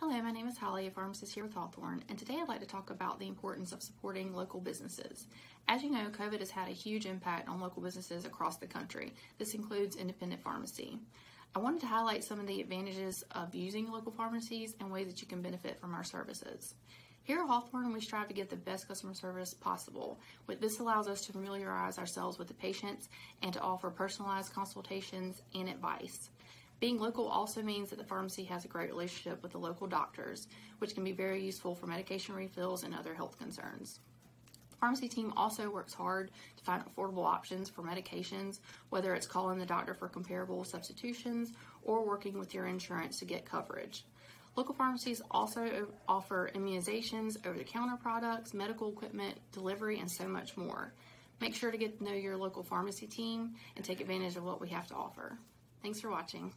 Hello, my name is Holly, a pharmacist here with Hawthorne, and today I'd like to talk about the importance of supporting local businesses. As you know, COVID has had a huge impact on local businesses across the country. This includes independent pharmacy. I wanted to highlight some of the advantages of using local pharmacies and ways that you can benefit from our services. Here at Hawthorne, we strive to get the best customer service possible. This allows us to familiarize ourselves with the patients and to offer personalized consultations and advice. Being local also means that the pharmacy has a great relationship with the local doctors, which can be very useful for medication refills and other health concerns. The pharmacy team also works hard to find affordable options for medications, whether it's calling the doctor for comparable substitutions or working with your insurance to get coverage. Local pharmacies also offer immunizations, over the counter products, medical equipment, delivery, and so much more. Make sure to get to know your local pharmacy team and take advantage of what we have to offer. Thanks for watching.